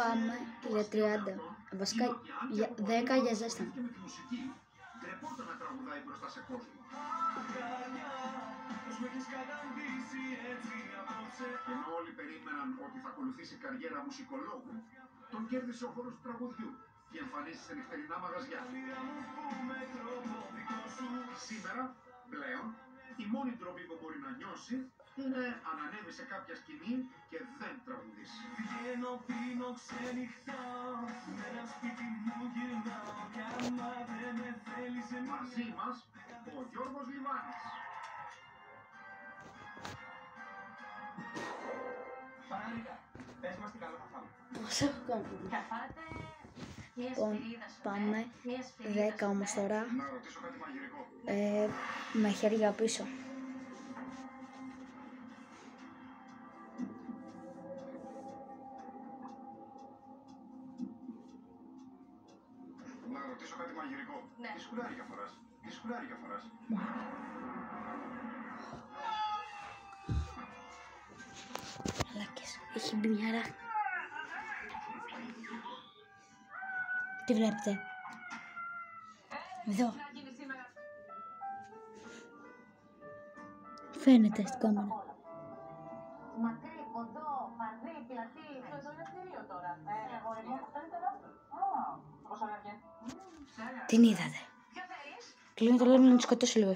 Πάμε για 30. Βασικά για 10 για ζέστα. Και με τη μουσική. Τρεπόταν να τραγουδάει μπροστά σε κόσμο. Ενώ όλοι περίμεναν ότι θα ακολουθήσει καριέρα μουσικολόγου, τον κέρδισε ο χώρος του τραγουδιού και εμφανίσει σε νυχτερινά μαγαζιά. Σήμερα, πλέον, η μόνη τροπή που μπορεί να νιώσει είναι αν ανέβει σε κάποια σκηνή και δεν τραγουδήσει. Βγαίνω, πίνω, ξενυχτάω Με ένα σπίτι μου γυρνάω Κι άμα δεν με θέλεις εμείς Μαζί μας, ο Γιώργος Λιβάνης. Παναγικά, πες μας τι καλό θα φάμε Πώς έχω κάνει. Θα φάτε μια Λοιπόν, σφυρίδα σου, πάμε ε, μια σφυρίδα 10 σου, όμως ε. τώρα. Να ρωτήσω κάτι μαγειρικό. Ε, με χέρια πίσω. Να ρωτήσω κάτι μαγειρικό. Ναι. Τι σκουλάρια φοράς; Τι σκουλάρια φοράς; Μαλάκες. Έχει μπει μια ράχνη. Τι βλέπετε; Εδώ. Φαίνεται στην κάμερα. Μακρύ, κοντό, φαρδί, πλατή. Αυτό είναι ελευθερίο τώρα. Ε, αγόρι μου, αυτό είναι τεράστιο. Α, πόσο έβγαινε. Την είδατε. Ποιο θέλεις; Κλείνω το λέμε να τη σκοτώσει λίγο.